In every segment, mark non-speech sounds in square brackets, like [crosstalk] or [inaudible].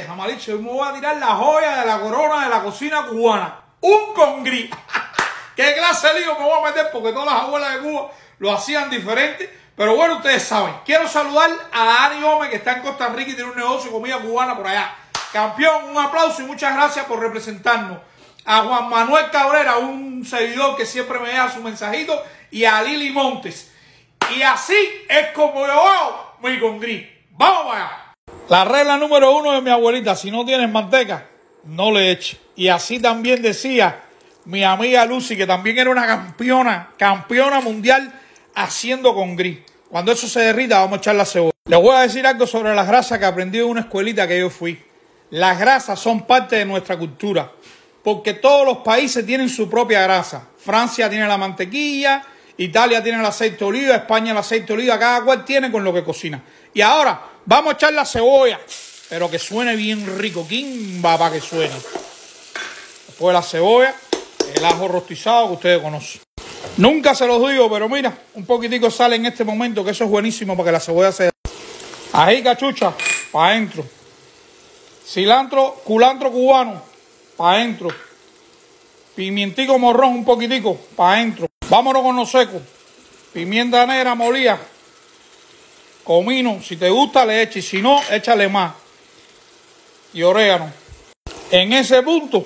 Jamaliche, Jamaliche, me voy a tirar la joya de la corona de la cocina cubana. Un congrí. [laughs] ¿Qué clase de lío me voy a meter? Porque todas las abuelas de Cuba lo hacían diferente. Pero bueno, ustedes saben. Quiero saludar a Dani Gómez, que está en Costa Rica y tiene un negocio de comida cubana por allá. Campeón, un aplauso y muchas gracias por representarnos. A Juan Manuel Cabrera, un seguidor que siempre me deja su mensajito. Y a Lili Montes. Y así es como yo hago mi congrí. Vamos allá. La regla número uno de mi abuelita, si no tienes manteca, no le eches. Y así también decía mi amiga Lucy, que también era una campeona, campeona mundial haciendo con gris. Cuando eso se derrita, vamos a echar la cebolla. Les voy a decir algo sobre las grasas que aprendí en una escuelita que yo fui. Las grasas son parte de nuestra cultura, porque todos los países tienen su propia grasa. Francia tiene la mantequilla, Italia tiene el aceite de oliva, España el aceite de oliva, cada cual tiene con lo que cocina. Y ahora vamos a echar la cebolla, pero que suene bien rico. ¿Quién va para que suene? Después la cebolla, el ajo rostizado que ustedes conocen. Nunca se los digo, pero mira, un poquitico sale en este momento, que eso es buenísimo para que la cebolla se... Ahí cachucha, para adentro. Cilantro, culantro cubano, para adentro. Pimientico morrón, un poquitico, para adentro. Vámonos con los secos. Pimienta negra molida. Comino, si te gusta le eches, si no, échale más. Y orégano. En ese punto,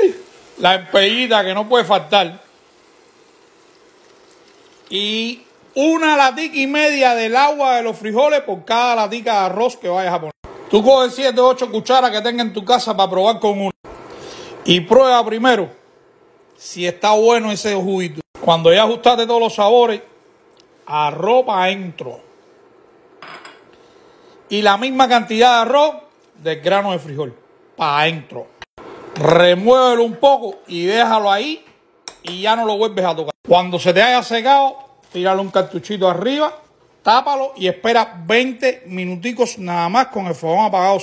¡ay! la empellita que no puede faltar y una latica y media del agua de los frijoles por cada latica de arroz que vayas a poner. Tú coges 7 o 8 cucharas que tengas en tu casa para probar con una. Y prueba primero si está bueno ese juguito. Cuando ya ajustaste todos los sabores, arroz para adentro. Y la misma cantidad de arroz del grano de frijol para adentro. Remuévelo un poco y déjalo ahí y ya no lo vuelves a tocar. Cuando se te haya secado, tírale un cartuchito arriba, tápalo y espera 20 minuticos nada más con el fogón apagado.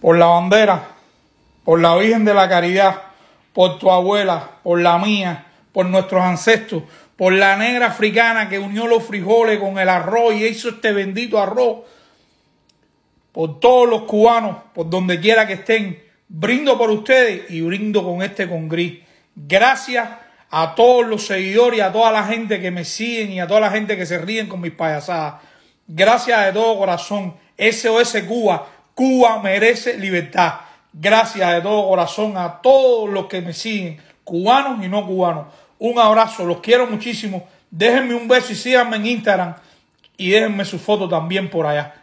Por la bandera, por la Virgen de la Caridad, por tu abuela, por la mía, por nuestros ancestros, por la negra africana que unió los frijoles con el arroz y hizo este bendito arroz, por todos los cubanos, por donde quiera que estén, brindo por ustedes y brindo con este con gris. Gracias a todos los seguidores y a toda la gente que me siguen y a toda la gente que se ríen con mis payasadas. Gracias de todo corazón. SOS Cuba. Cuba merece libertad. Gracias de todo corazón a todos los que me siguen, cubanos y no cubanos. Un abrazo, los quiero muchísimo. Déjenme un beso y síganme en Instagram y déjenme su foto también por allá.